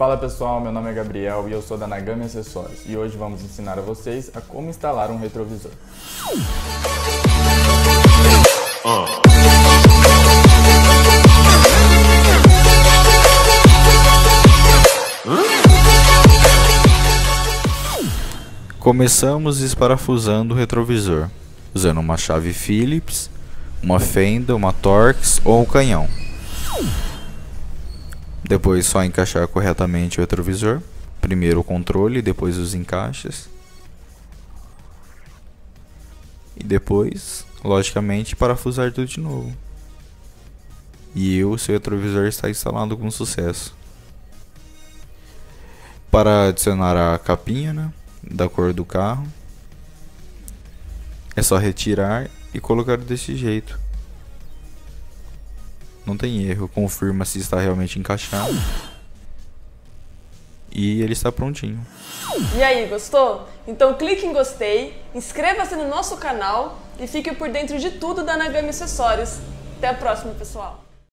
Fala pessoal, meu nome é Gabriel e eu sou da Nagami Acessórios e hoje vamos ensinar a vocês a como instalar um retrovisor. Começamos esparafusando o retrovisor, usando uma chave Phillips, uma fenda, uma Torx ou um canhão. Depois só encaixar corretamente o retrovisor. Primeiro o controle, depois os encaixes. E depois, logicamente, parafusar tudo de novo. E o seu retrovisor está instalado com sucesso. Para adicionar a capinha, né, da cor do carro, é só retirar e colocar desse jeito. Não tem erro, confirma se está realmente encaixado. E ele está prontinho. E aí, gostou? Então clique em gostei, inscreva-se no nosso canal e fique por dentro de tudo da Nagami Acessórios. Até a próxima, pessoal!